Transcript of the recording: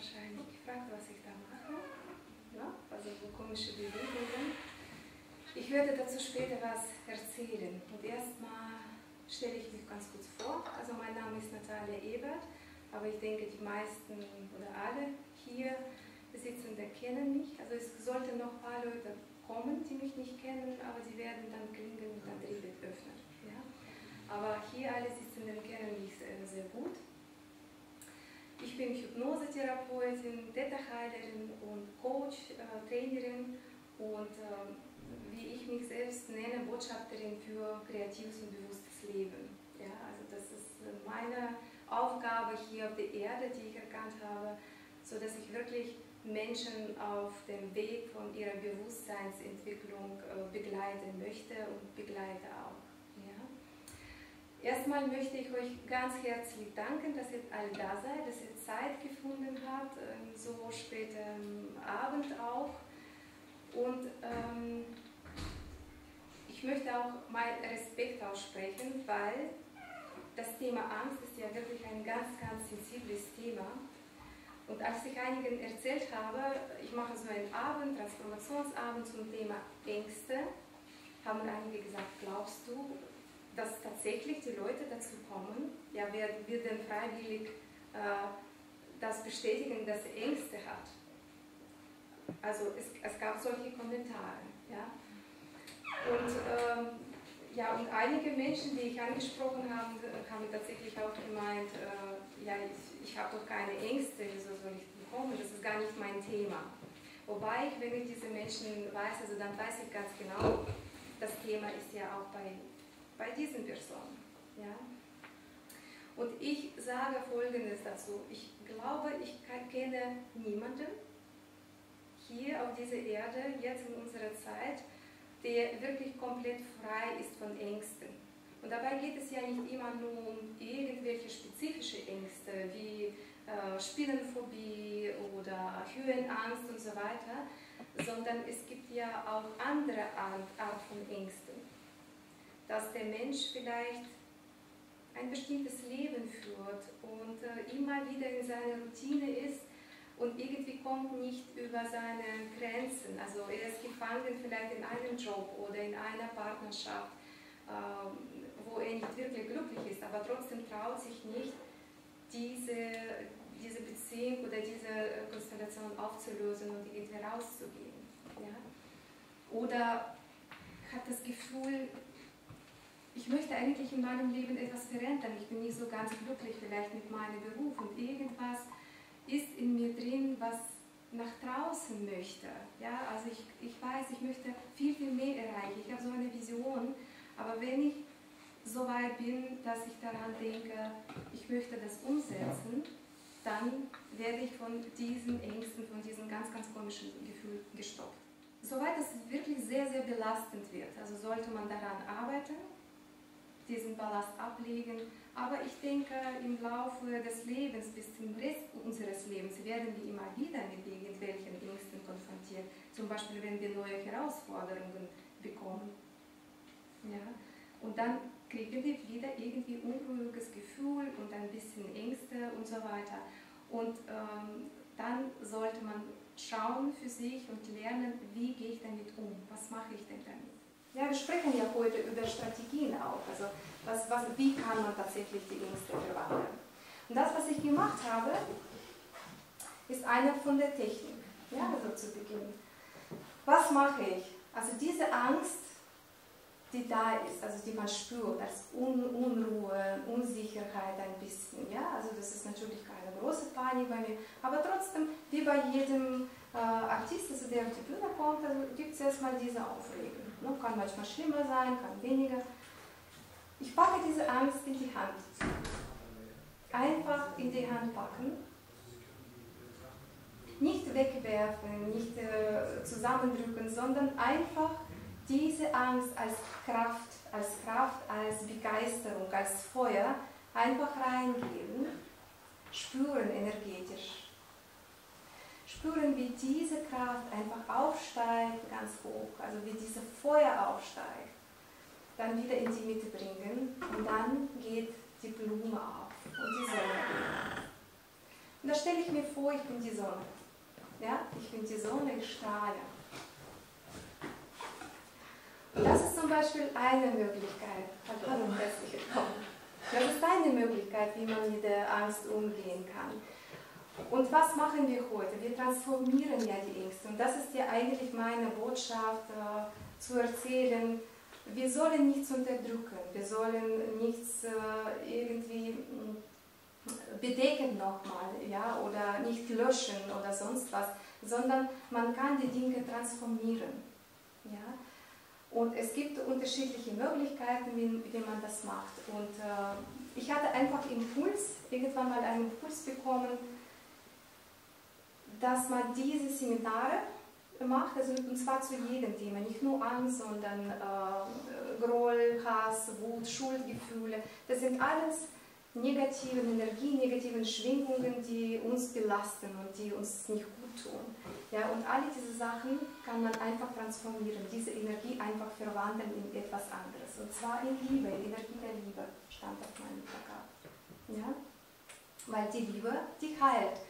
wahrscheinlich gefragt, was ich da mache. Ja? Also so komische Bewegungen. Ich werde dazu später was erzählen. Und erstmal stelle ich mich ganz kurz vor. Also mein Name ist Natalia Ebert, aber ich denke, die meisten oder alle hier Sitzende kennen mich. Also es sollten noch ein paar Leute kommen, die mich nicht kennen, aber sie werden dann klingeln und dann wird öffnen. Ja? Aber hier alle Sitzenden kennen mich sehr, sehr gut. Ich bin Hypnosetherapeutin, Theta-Heilerin und Coach, äh, Trainerin und äh, wie ich mich selbst nenne, Botschafterin für kreatives und bewusstes Leben. Ja, also das ist meine Aufgabe hier auf der Erde, die ich erkannt habe, so dass ich wirklich Menschen auf dem Weg von ihrer Bewusstseinsentwicklung äh, begleiten möchte und begleite auch. Erstmal möchte ich euch ganz herzlich danken, dass ihr alle da seid, dass ihr Zeit gefunden habt, ähm, so spätem Abend auch. Und ähm, ich möchte auch meinen Respekt aussprechen, weil das Thema Angst ist ja wirklich ein ganz, ganz sensibles Thema. Und als ich einigen erzählt habe, ich mache so einen Abend, Transformationsabend zum Thema Ängste, haben einige gesagt, glaubst du, dass tatsächlich die Leute dazu kommen, ja, wer wird freiwillig äh, das bestätigen, dass er Ängste hat. Also es, es gab solche Kommentare. Ja. Und, ähm, ja, und einige Menschen, die ich angesprochen habe, haben tatsächlich auch gemeint, äh, ja, ich, ich habe doch keine Ängste, wieso soll ich bekommen, das ist gar nicht mein Thema. Wobei, wenn ich diese Menschen weiß, also dann weiß ich ganz genau, das Thema ist ja auch bei bei diesen Personen. Ja? Und ich sage Folgendes dazu. Ich glaube, ich kenne niemanden hier auf dieser Erde, jetzt in unserer Zeit, der wirklich komplett frei ist von Ängsten. Und dabei geht es ja nicht immer nur um irgendwelche spezifische Ängste wie äh, Spinnenphobie oder Höhenangst und so weiter, sondern es gibt ja auch andere Art, Art von Ängsten dass der Mensch vielleicht ein bestimmtes Leben führt und äh, immer wieder in seiner Routine ist und irgendwie kommt nicht über seine Grenzen. Also er ist gefangen vielleicht in einem Job oder in einer Partnerschaft, äh, wo er nicht wirklich glücklich ist, aber trotzdem traut sich nicht, diese, diese Beziehung oder diese Konstellation aufzulösen und irgendwie rauszugehen. Ja? Oder hat das Gefühl, ich möchte eigentlich in meinem Leben etwas verändern. Ich bin nicht so ganz glücklich vielleicht mit meinem Beruf und irgendwas ist in mir drin, was nach draußen möchte. Ja, also ich, ich weiß, ich möchte viel, viel mehr erreichen. Ich habe so eine Vision, aber wenn ich so weit bin, dass ich daran denke, ich möchte das umsetzen, dann werde ich von diesen Ängsten, von diesem ganz, ganz komischen Gefühl gestoppt. Soweit es wirklich sehr, sehr belastend wird, also sollte man daran arbeiten, diesen Ballast ablegen. Aber ich denke, im Laufe des Lebens, bis zum Rest unseres Lebens, werden wir immer wieder mit irgendwelchen Ängsten konfrontiert. Zum Beispiel, wenn wir neue Herausforderungen bekommen. Ja? Und dann kriegen wir wieder irgendwie unruhiges Gefühl und ein bisschen Ängste und so weiter. Und ähm, dann sollte man schauen für sich und lernen, wie gehe ich damit um, was mache ich denn damit. Ja, wir sprechen ja heute über Strategien auch. Also was, was, wie kann man tatsächlich die Ängste verwandeln? Und das, was ich gemacht habe, ist eine von der Technik. Ja, also zu Beginn. Was mache ich? Also diese Angst, die da ist, also die man spürt, als Un Unruhe, Unsicherheit ein bisschen. Ja, also das ist natürlich keine große Panik bei mir, aber trotzdem, wie bei jedem Artist, also der auf die Bühne kommt, also gibt es erstmal diese Aufregung. Ne? Kann manchmal schlimmer sein, kann weniger. Ich packe diese Angst in die Hand. Einfach in die Hand packen. Nicht wegwerfen, nicht äh, zusammendrücken, sondern einfach diese Angst als Kraft, als Kraft, als Begeisterung, als Feuer einfach reingeben, spüren energetisch spüren, wie diese Kraft einfach aufsteigt, ganz hoch, also wie dieses Feuer aufsteigt, dann wieder in die Mitte bringen und dann geht die Blume auf und die Sonne. Und das stelle ich mir vor, ich bin die Sonne. Ja, ich bin die Sonne, ich strahle. Das ist zum Beispiel eine Möglichkeit. Hallo, herzlich willkommen. Das ist eine Möglichkeit, wie man mit der Angst umgehen kann. Und was machen wir heute? Wir transformieren ja die Ängste. Und das ist ja eigentlich meine Botschaft äh, zu erzählen. Wir sollen nichts unterdrücken. Wir sollen nichts äh, irgendwie mm, bedecken nochmal ja, oder nicht löschen oder sonst was, sondern man kann die Dinge transformieren. Ja? Und es gibt unterschiedliche Möglichkeiten, wie, wie man das macht. Und äh, ich hatte einfach Impuls, irgendwann mal einen Impuls bekommen, dass man diese Seminare macht, also und zwar zu jedem Thema, nicht nur Angst, sondern äh, Groll, Hass, Wut, Schuldgefühle. Das sind alles negative Energien, negative Schwingungen, die uns belasten und die uns nicht gut tun. Ja, und alle diese Sachen kann man einfach transformieren, diese Energie einfach verwandeln in etwas anderes. Und zwar in Liebe, in Energie der Liebe, stand auf meinem Plakat. Ja? Weil die Liebe, die heilt.